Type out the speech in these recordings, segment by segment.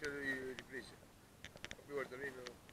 di riprese. Mi guarda lì, no?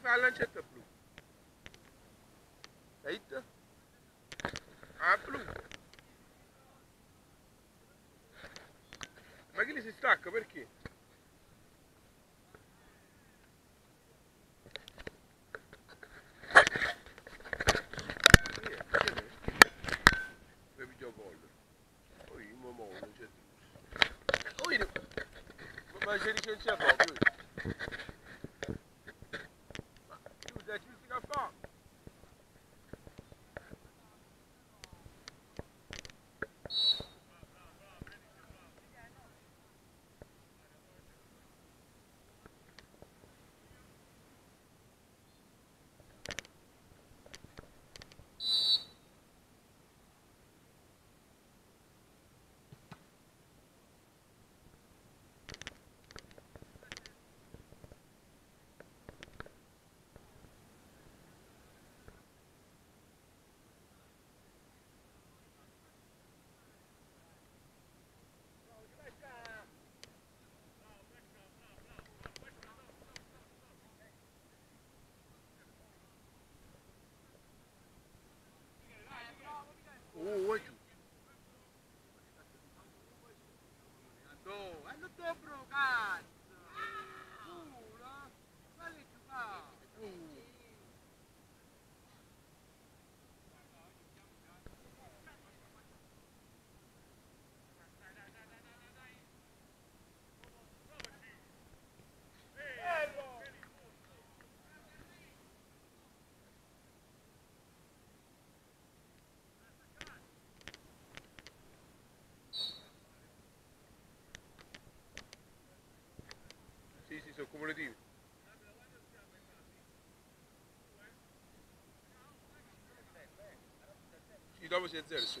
Fa la lancetta blu? Right? Ah, blu. Ma che li si stacca perché? Via, che ne? Mi you don't want to at there, so.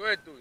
Dove è tu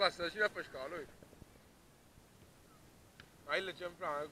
sto? La stasera a pescare lui. Ma il c'è una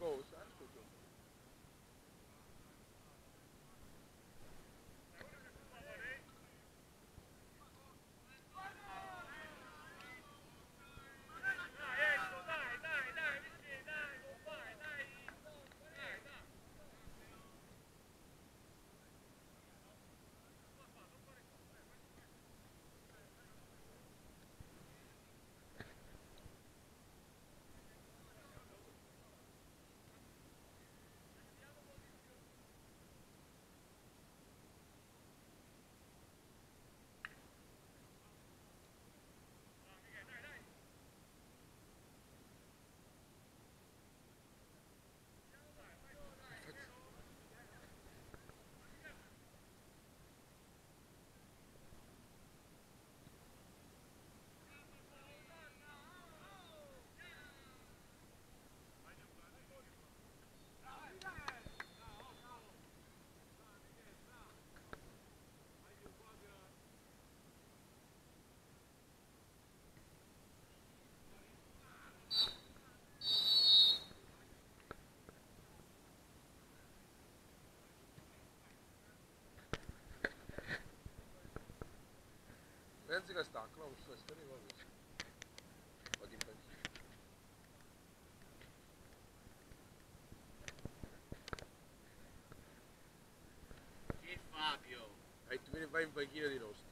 che sta, no, sta storia così. O di pensi. Che Fabio? E tu vieni vai in panchina di nostri.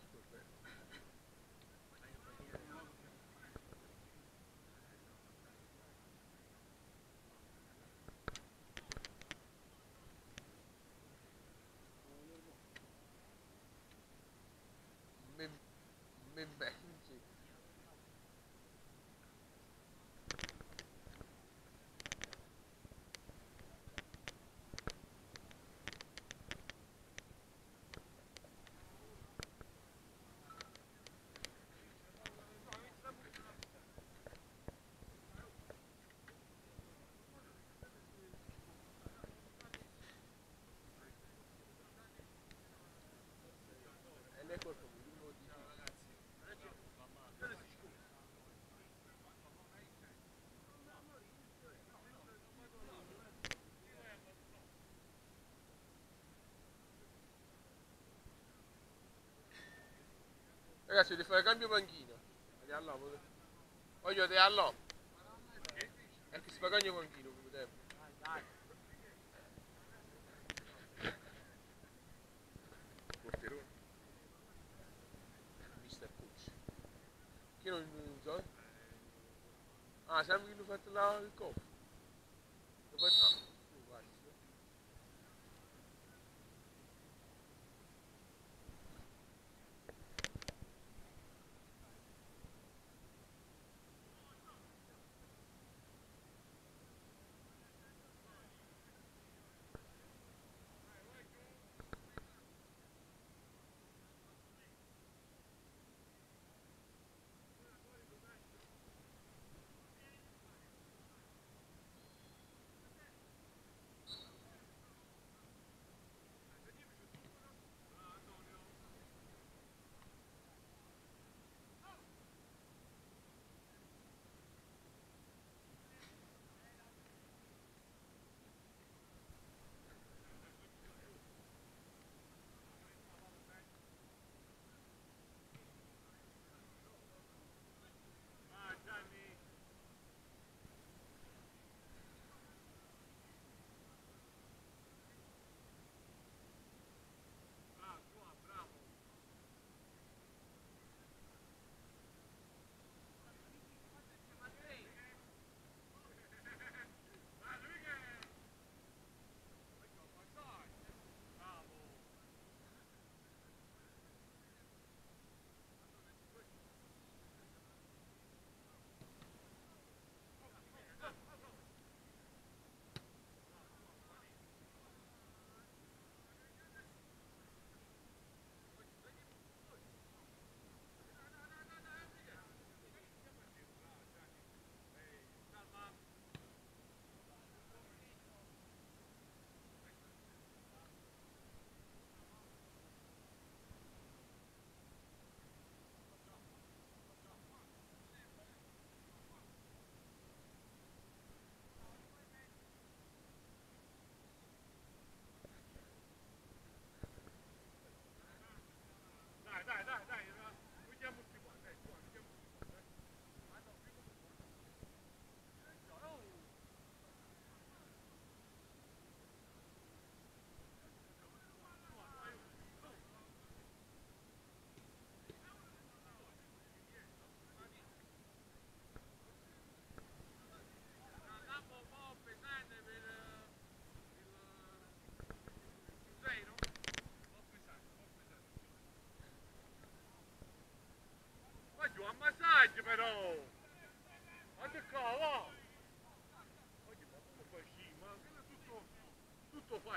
Ragazzi, devo fare cambio panchina. Andiamo potete- Voglio te allò. È che si fa cambio panchina come tempo. Porterone. Mister Coach. Chi non, non so? Ah, sempre che l'ho fatto là il cofo. L'ho fatto...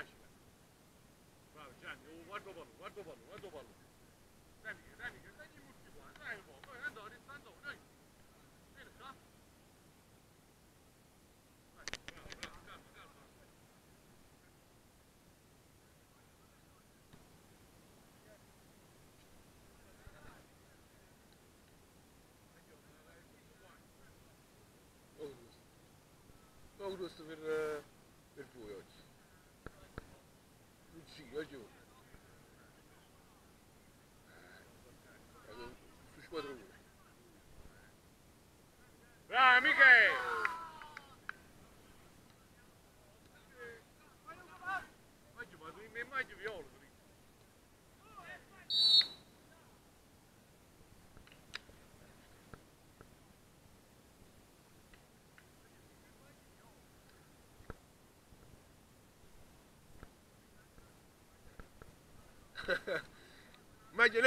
facile. Bravo Gianni, guardo ballo, guardo ballo, guardo ballo. Dani, Dani, che dagli multi qua, dai un po', poi andò, restando, dai. Bene, qua. Bravo, bravo, calma, calma. Doğrusu bir e, Maggio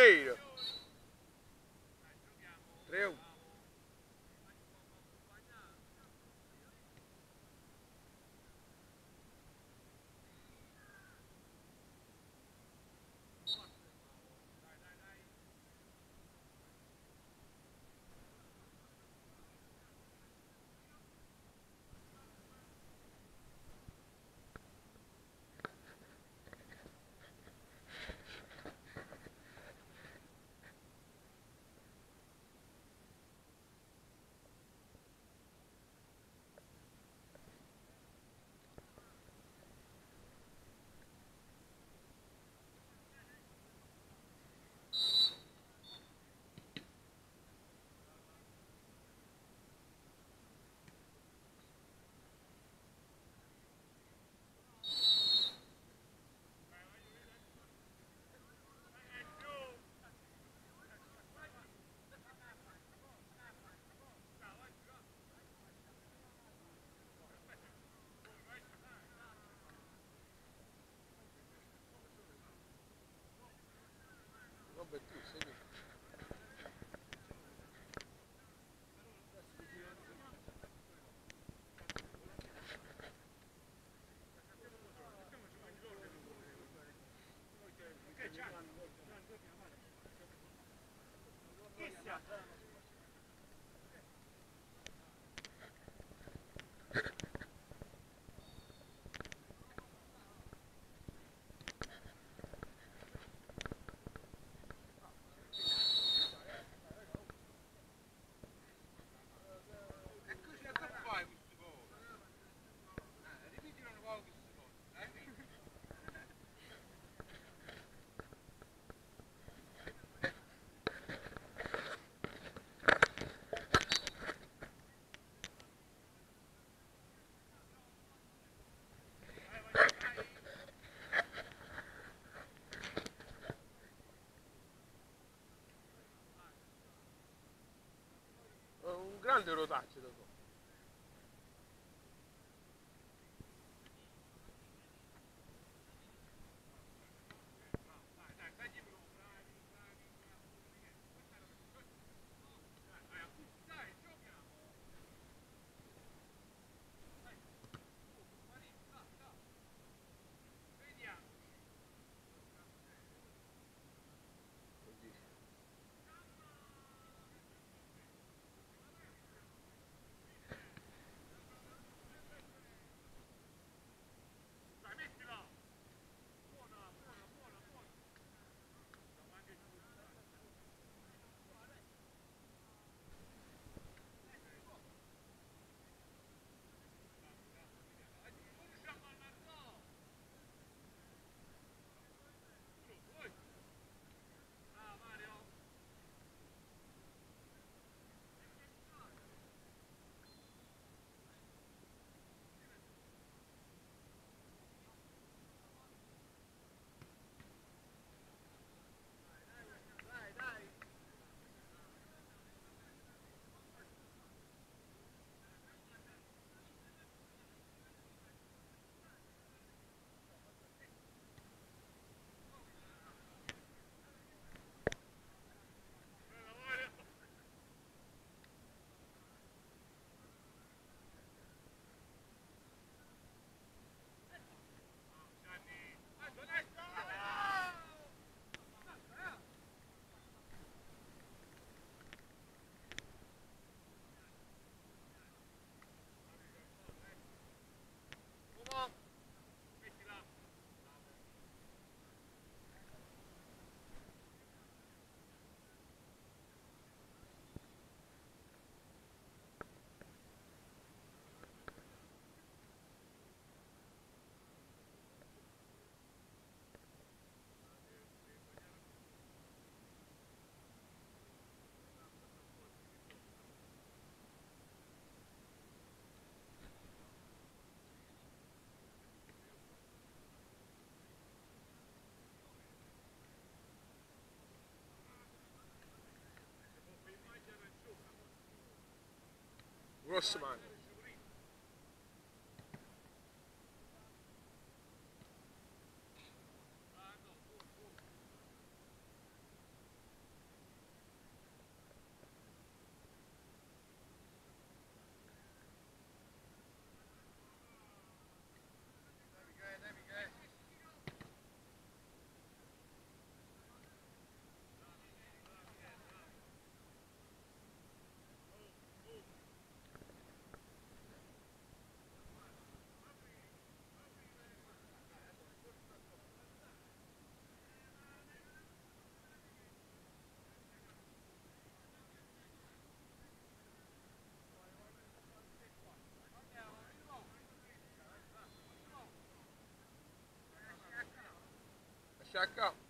Jack. grande rotaggio. próxima. cakap.